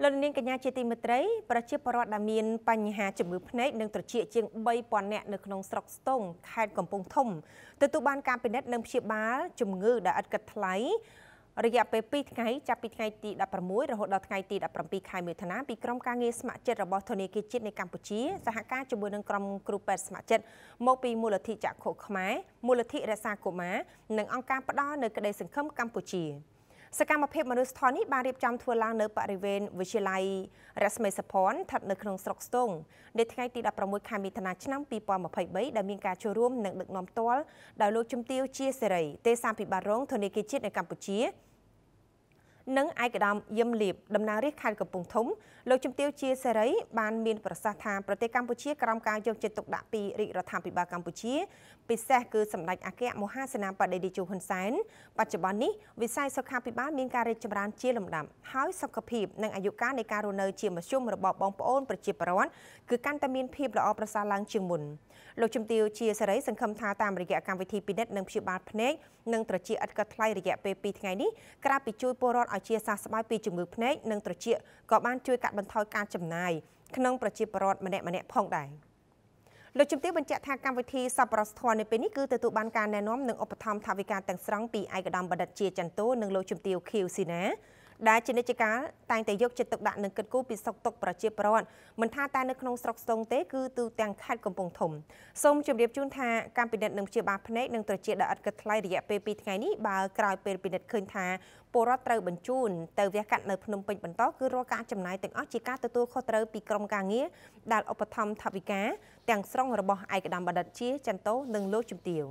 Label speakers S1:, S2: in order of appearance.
S1: លោកនាងកញ្ញាជាទីមេត្រីប្រជាពលរដ្ឋដែលមានបញ្ហាជំងឺភ្នែកនិងត្រចៀកជាង3000នាក់នៅក្នុងស្រុកស្ទងខេត្តកំពង់ធំទទួលបានការពិនិត្យនិងព្យាបាលជំងឺដែលឥតគិតថ្លៃរយៈពេល2ថ្ងៃចាប់ពីថ្ងៃទី16រហូតដល់ថ្ងៃទី17ខែមិថុនាពីក្រុមការងារស្ម័គ្រចិត្តរបស់ធនាគារជាតិនៃកម្ពុជាសហការជាមួយនឹងក្រុមគ្រូពេទ្យស្ម័គ្រចិត្តមកពីមូលនិធិចក្ខុខ្មែរមូលនិធិរក្សាកុមារនិងអង្គការផ្ដល់នៅក្តីសង្ឃឹមកម្ពុជា។ សកម្មភាពមនុស្សធម៌នេះបានរៀបចំធ្វើឡើងនៅបរិវេណវិទ្យាល័យរស្មីសភ័ណ្ឌស្ថិតនៅក្នុងស្រុកស្ទងនៅថ្ងៃទី16ខែមិថុនាឆ្នាំ2023ដែលមានការចូលរួមនិងដឹកនាំផ្ទាល់ដោយលោកជំទាវជាសេរី ទេសាភិបាលរងធនធានជាតិនៅកម្ពុជា និងឯកឧត្តមយឹមលៀបតំណាងរាជខេត្តកំពង់ធំលោកជំទាវជាសេរីបានមានប្រសាសន៍ថាប្រទេសកម្ពុជាក្រោមការយកចិត្តទុកដាក់ពីរាជរដ្ឋាភិបាលកម្ពុជាពិសេសគឺសម្ដេចអគ្គមហាសេនាបតីតេជោហ៊ុនសែនបច្ចុប្បន្ននេះវិស័យសុខាភិបាលមានការរីកចម្រើនជាលំដាប់ហើយសុខភាពនិងអាយុកាលនៃការរស់នៅជាមធ្យមរបស់បងប្អូនប្រជាពលរដ្ឋគឺកាន់តែមានភាពល្អប្រសើរឡើងជាងមុនលោកជំទាវជាសេរីសង្ឃឹមថាតាមរយៈកម្មវិធីពិនិត្យនិងព្យាបាលភ្នែកនិងត្រចៀកឥតគិតថ្លៃរយៈពេល2ថ្ងៃនេះក្រៅពីជួយពលរដ្ឋឲ្យជាសះស្បើយពីជំងឺភ្នែកនិងត្រចៀកក៏បានជួយកាត់បន្ថយការចំណាយក្នុងប្រជាពលរដ្ឋម្នាក់ម្នាក់ផងដែរលោកជំទាវបញ្ជាក់ថាកម្មវិធីសប្បុរសធម៌នៅពេលនេះគឺទទួលបានការណែនាំនិងឧបត្ថម្ភថវិកាទាំងស្រុងពីឯកឧត្តមបណ្ឌិតជាចន្ទោនិងលោកជំទាវខៀវស៊ីណា ដែលជានិច្ចកាលតែងតែយកចិត្តទុកដាក់និងគិតគូរពីសុខទុក្ខប្រជាពលរដ្ឋមិនថាតែនៅក្នុងស្រុកស្ទងទេគឺទូទាំងខេត្តកំពង់ធំសូមជម្រាបជូនថាការពិនិត្យនិងព្យាបាលភ្នែកនិងត្រចៀកដ៏ឥតគិតថ្លៃរយៈពេល2ថ្ងៃនេះបើក្រោយពេលពិនិត្យឃើញថាពលរដ្ឋត្រូវបញ្ជូនទៅវះកាត់នៅភ្នំពេញបន្តគឺរាល់ការចំណាយទាំងអស់ជាការទទួលខុសត្រូវពីក្រុមការងារដែលឧបត្ថម្ភថវិកាទាំងស្រុងរបស់ឯកឧត្តមបណ្ឌិតជាចន្ទោនិងលោកជំទាវ